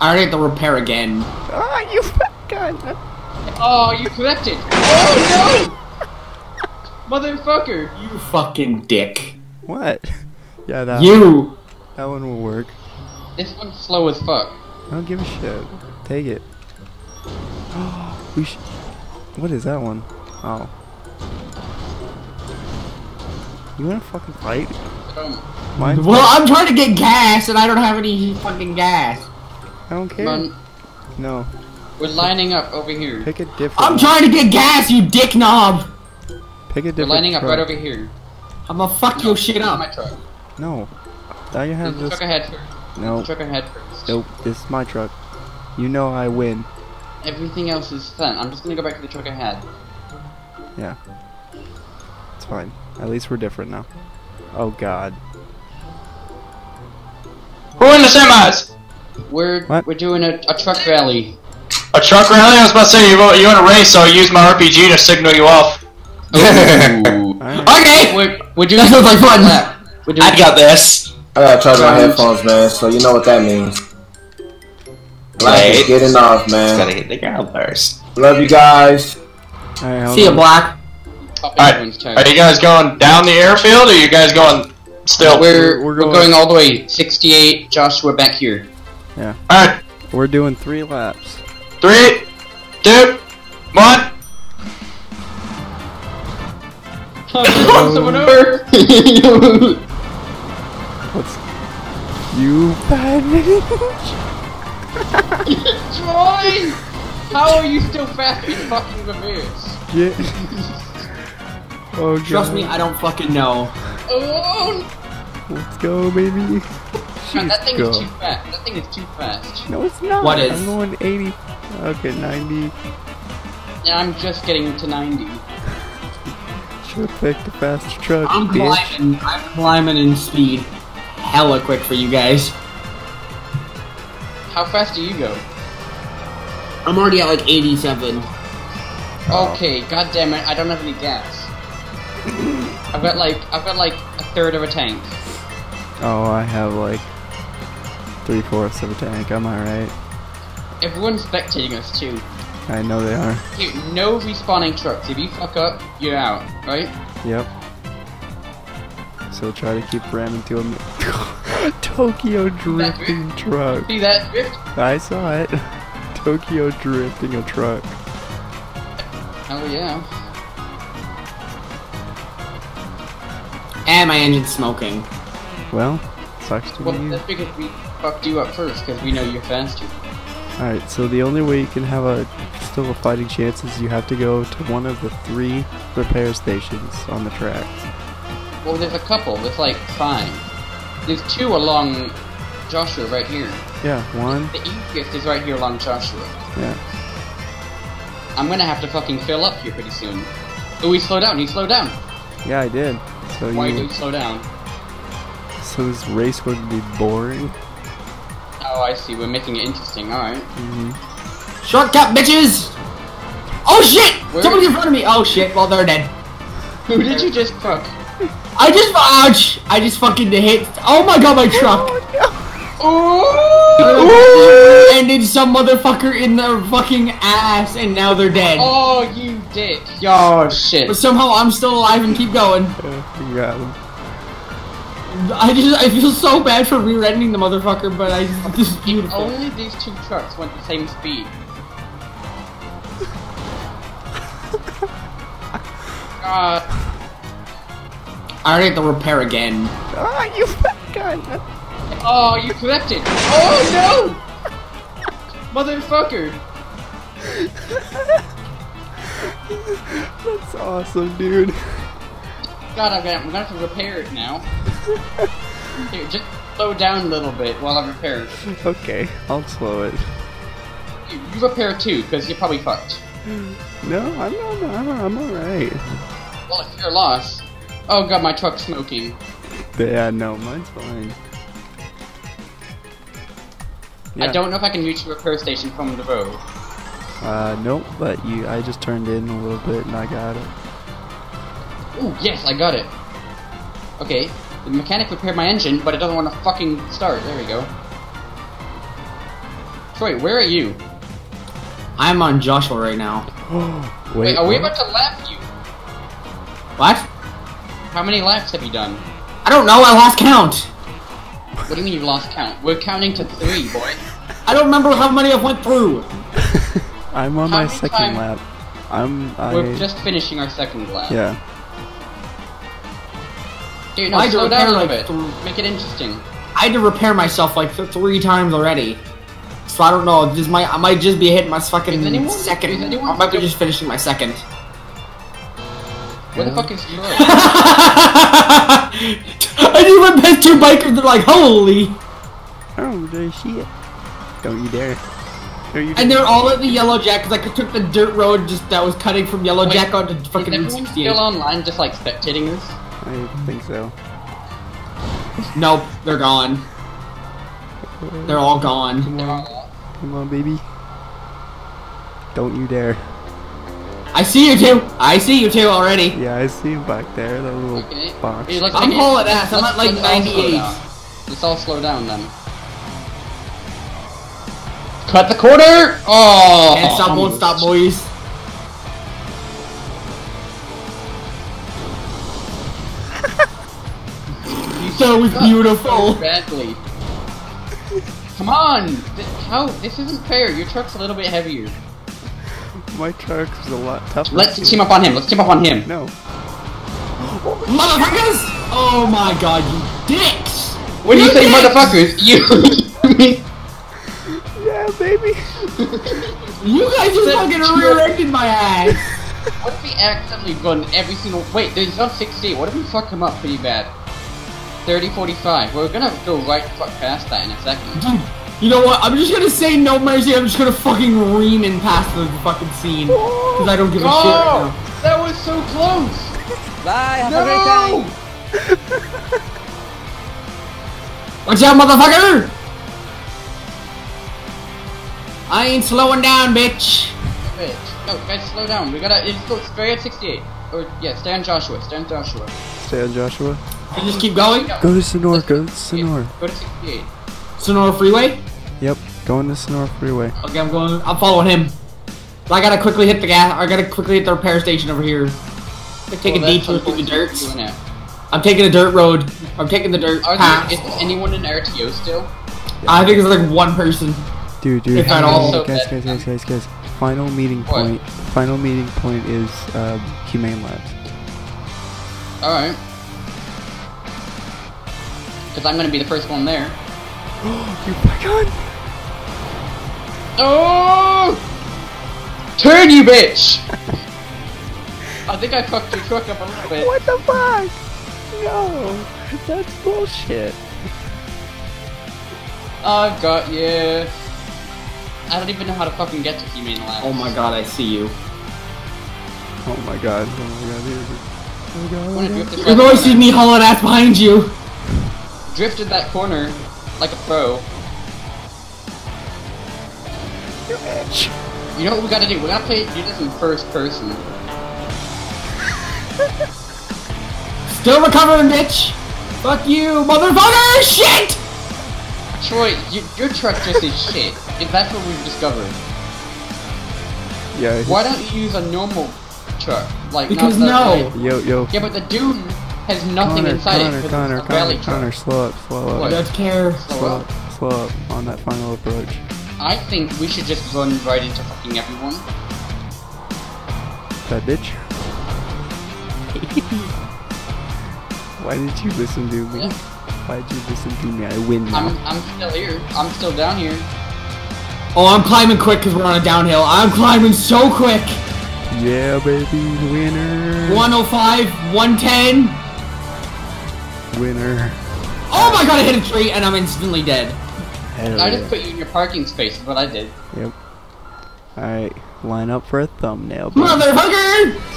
I already have to repair again. Ah, you fucking. Oh, you collected. Oh no! Motherfucker! You fucking dick. What? Yeah, that You. that one will work. This one's slow as fuck. I don't give a shit. Take it. we sh- What is that one? Oh. You wanna fucking fight? Um, Well, I'm trying to get gas and I don't have any fucking gas. I don't care. man, No. we're lining up over here. Pick a different. I'm one. trying to get gas, you dick knob. Pick a different. We're different. lining up right over here. I'm gonna fuck your shit This is my up. truck. No. Now you This have is the this. truck ahead first. No. The truck ahead first. Nope. This is my truck. You know I win. Everything else is fun. I'm just gonna go back to the truck ahead. Yeah. It's fine. At least we're different now. Oh God. Who in the semis? We're What? we're doing a, a truck rally. A truck rally? I was about to say you you in a race, so I use my RPG to signal you off. Ooh. Okay. we're we're doing like fun. lap. We're doing I got this. I gotta charge my headphones, man, so you know what that means. Black is getting off, Just man. gotta hit the ground first. Love you guys. Alright, hold See ya, on. Black. Alright, are you guys going down the airfield, or are you guys going still? We're, We're we're, going- going... all the way. 68, Joshua back here. Alright, We're doing three laps. three, two, one. someone over! What's you bad bitch? Troy! How are you still fast in fucking reverse? Get. oh God. Trust me, I don't fucking know. Oh! Let's go, baby. Man, that thing go. is too fast. That thing is too fast. No, it's not. What is? I'm going 80. Okay, 90. Yeah, I'm just getting to 90. Should have picked a faster truck, I'm bitch. climbing. I'm climbing in speed. Hella quick for you guys. How fast do you go? I'm already at like 87. Okay, god damn it, I don't have any gas. I've got like I've got like a third of a tank. Oh, I have like three fourths of a tank. Am I right? Everyone's spectating us too. I know they are. Here, no respawning trucks. If you fuck up, you're out, right? Yep. So try to keep ramming to him. Tokyo drifting truck. See that drift? I saw it. Tokyo drifting a truck. Oh yeah. And my engine's smoking. Well, sucks to Well, be you. that's because we fucked you up first, because we know you're faster. Alright, so the only way you can have a still a fighting chance is you have to go to one of the three repair stations on the track. Well, there's a couple. There's like five. There's two along Joshua right here. Yeah, one. The easiest is right here along Joshua. Yeah. I'm gonna have to fucking fill up here pretty soon. Oh, he slowed down. He slowed down. Yeah, I did. So Why you do you slow down? so this race wouldn't be boring. Oh, I see. We're making it interesting. All right. hmm Shortcut, bitches! Oh shit! Where- Somebody's in front of me! Oh shit, well they're dead. Who did you just fuck? I just ouch! I just fucking hit. Oh my god, my truck! Oh! And then some motherfucker in their fucking ass, and now they're dead. Oh, you dick! Oh shit! But somehow I'm still alive and keep going. you got him. I just I feel so bad for rear-ending the motherfucker, but I this is beautiful. Only these two trucks went the same speed. God. I already have to repair again. Ah, you fucking. Oh, you collected! Oh no! Motherfucker! That's awesome, dude. God, I'm gonna, I'm gonna have to repair it now. Here, just slow down a little bit while I repair it. Okay, I'll slow it. You, you repair too, because you're probably fucked. No, I'm not. I'm, I'm alright. Well, if you're lost. Oh god, my truck's smoking. Yeah, no, mine's fine. I don't know if I can reach the repair station from the road. Uh, nope. But you, I just turned in a little bit and I got it. Ooh, yes, I got it. Okay, the mechanic repaired my engine, but it doesn't want to fucking start. There we go. So wait, where are you? I'm on Joshua right now. Wait, Wait, are we about to lap you? What? How many laps have you done? I don't know. I lost count. What do you mean you lost count? We're counting to three, boy. I don't remember how many I've went through. I'm on How my second time- lap. I'm. I. We're just finishing our second lap. Yeah. Dude, no, I slow don't down a little like, bit. th- Make it interesting. I had to repair myself like th- three times already. So I don't know. This might I might just be hitting my fucking Is anyone- second. is anyone I might be just finishing my second. Where the fuck is Euro? I do my best two bikers. They're like, holy, Oh, the shit! Don't you dare! You and they're all at the yellow jack because I took the dirt road just that was cutting from yellow Wait, jack onto Is fucking everyone 68. still online just like spectating this? I think so. Nope, they're gone. They're all gone. They're all- Come on, baby. Don't you dare. I see you two. I see you two already. Yeah, I see you back there, that little Okay. box. Hey, let's I'm take it- hauling ass, I'm let's- at, like, let's all slow 98. Let's all slow down then. Cut the corner! Oh! Can't stop, won't stop, boys. That was beautiful. Badly. Come on! Th- How? This isn't fair. Your truck's a little bit heavier. My truck's a lot tougher. Let's too. team up on him. Let's team up on him. No. Motherfuckers! Oh my god, you dicks! When you say dicks! motherfuckers, you. Yeah, baby. You guys just fucking rear-ended my ass! what if we accidentally run every single? Wait, there's not 60. What if we fuck him up pretty bad? 30, 45. We're gonna go right fuck past that in a second. Dude, you know what? I'm just gonna say no mercy, I'm just gonna fucking ream in past the fucking scene. Cause I don't give a shit right now. Oh, that was so close. Bye, have No! a great time. Watch out, motherfucker! I ain't slowing down, bitch! Bitch. No, guys, slow down. We gotta. It's, go stay at 68. Or yeah, stay on Joshua. Stay on Joshua. Stay on Joshua. You just keep going? Go to Sonora, go to Sonora. Go to 68. Sonora Freeway? Yep, going to Sonora Freeway. Okay, I'm going. I'm following him. I gotta quickly hit the gas. I gotta quickly hit the repair station over here. I take Well, a that's detour through the unfortunate dirt. for you now. I'm taking a dirt road. I'm taking the dirt Are path. there, is anyone in RTO still? I think it's like one person. Dude, dude, If at guys, all. guys, guys, guys, guys, guys. Final meeting What? point. Final meeting point is um, Humane Labs. Alright. Because I'm gonna be the first one there. You back on? Oh! Turn, you bitch! I think I fucked your truck up a little bit. What the fuck? No, that's bullshit. I've got you. I don't even know how to fucking get to Humane Labs. Oh my god, I see you. Oh my god. Oh my god. here it is. Oh god. Oh gonna god. You've right always there. seen me hauling ass behind you. Drifted that corner like a pro. You bitch. You know what we gotta do? We gotta play do this in first person. Still recovering, bitch. Fuck you, motherfucker! Shit! Troy, you, your truck just is shit. If that's what we've discovered. Yeah. Why don't you use a normal truck? Like Because not no. Yo, yo. yeah, but the Dune has nothing Connor, inside Connor, it. 'cause Connor, it's a Connor, Connor, slow up, slow up. What? I don't care. Slow Slow up. up, slow up on that final approach. I think we should just run right into fucking everyone. That bitch. Why did you listen to me? Yeah. Why did you listen to me? I win now. I'm I'm still here. I'm still down here. Oh, I'm climbing quick because we're on a downhill. I'm climbing so quick. Yeah, baby, winner. 105, 110. Winner. Oh my god, I hit a tree and I'm instantly dead. Hell I yeah. just put you in your parking space. Is what I did. Yep. Alright, line up for a thumbnail. baby. Motherfucker!